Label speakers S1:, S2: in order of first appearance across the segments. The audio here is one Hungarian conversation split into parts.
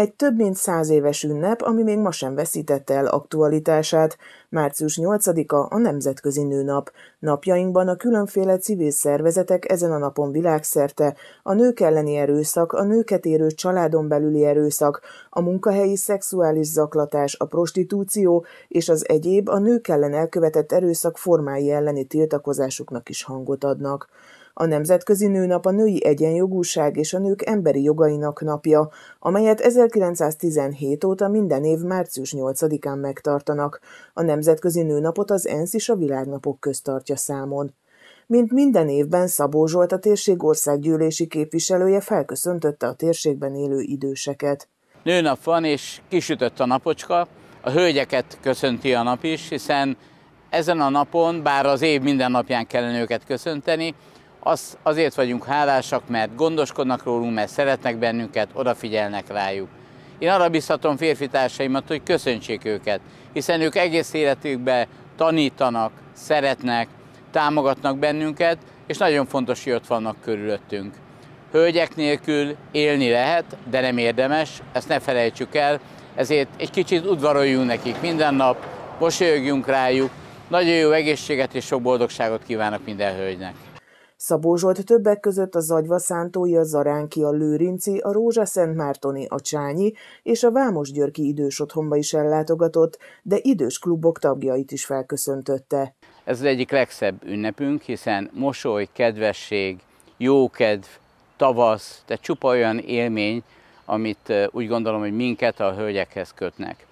S1: Egy több mint száz éves ünnep, ami még ma sem veszítette el aktualitását. Március 8-a a Nemzetközi Nőnap. Napjainkban a különféle civil szervezetek ezen a napon világszerte a nők elleni erőszak, a nőket érő családon belüli erőszak, a munkahelyi szexuális zaklatás, a prostitúció és az egyéb a nők ellen elkövetett erőszak formái elleni tiltakozásuknak is hangot adnak. A Nemzetközi Nőnap a női egyenjogúság és a nők emberi jogainak napja, amelyet 1917 óta minden év március 8-án megtartanak. A Nemzetközi Nőnapot az ENSZ is a világnapok közt tartja számon. Mint minden évben Szabó Zsolt a térség országgyűlési képviselője felköszöntötte a térségben élő időseket.
S2: Nőnap van, és kisütött a napocska. A hölgyeket köszönti a nap is, hiszen ezen a napon, bár az év minden napján kellene őket köszönteni, az, azért vagyunk hálásak, mert gondoskodnak rólunk, mert szeretnek bennünket, odafigyelnek rájuk. Én arra biztatom férfi társaimat, hogy köszöntsék őket, hiszen ők egész életükben tanítanak, szeretnek, támogatnak bennünket, és nagyon fontos, hogy ott vannak körülöttünk. Hölgyek nélkül élni lehet, de nem érdemes, ezt ne felejtsük el, ezért egy kicsit udvaroljunk nekik minden nap, mosolyogjunk rájuk, nagyon jó egészséget és sok boldogságot kívánok minden hölgynek.
S1: Szabó Zsolt többek között a Zagyva Szántói, a Zaránki, a Lőrinci, a Rózsa Mártoni, a Csányi és a Vámos Györki idős otthonba is ellátogatott, de idős klubok tagjait is felköszöntötte.
S2: Ez az egyik legszebb ünnepünk, hiszen mosoly, kedvesség, jókedv, tavasz, tehát csupa olyan élmény, amit úgy gondolom, hogy minket a hölgyekhez kötnek.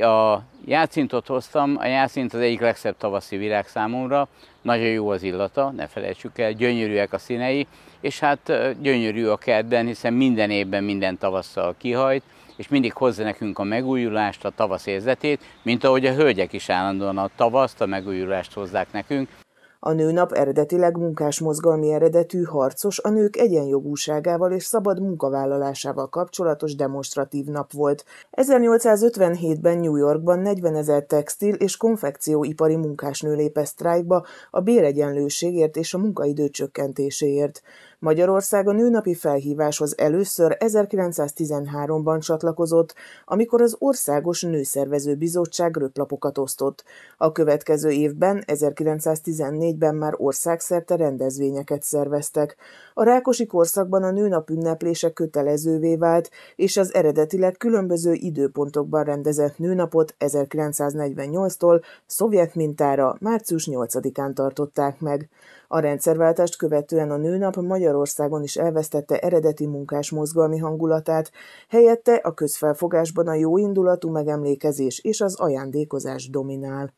S2: A játszintot hoztam, a játszint az egyik legszebb tavaszi virág számomra, nagyon jó az illata, ne felejtsük el, gyönyörűek a színei, és hát gyönyörű a kertben, hiszen minden évben, minden tavasszal kihajt, és mindig hozza nekünk a megújulást, a tavasz érzetét, mint ahogy a hölgyek is állandóan a tavaszt, a megújulást hozzák nekünk.
S1: A nőnap eredetileg munkásmozgalmi eredetű harcos a nők egyenjogúságával és szabad munkavállalásával kapcsolatos demonstratív nap volt. 1857-ben New Yorkban 40 ezer textil és konfekcióipari munkásnő lépett sztrájkba a béregyenlőségért és a munkaidő csökkentéséért. Magyarország a nőnapi felhíváshoz először 1913-ban csatlakozott, amikor az Országos Nőszervező Bizottság röplapokat osztott. A következő évben, 1914-ben már országszerte rendezvényeket szerveztek. A Rákosi korszakban a nőnap ünneplése kötelezővé vált, és az eredetileg különböző időpontokban rendezett nőnapot 1948-tól szovjet mintára március 8-án tartották meg. A rendszerváltást követően a nőnap Magyarországon is elvesztette eredeti munkás mozgalmi hangulatát, helyette a közfelfogásban a jóindulatú megemlékezés és az ajándékozás dominál.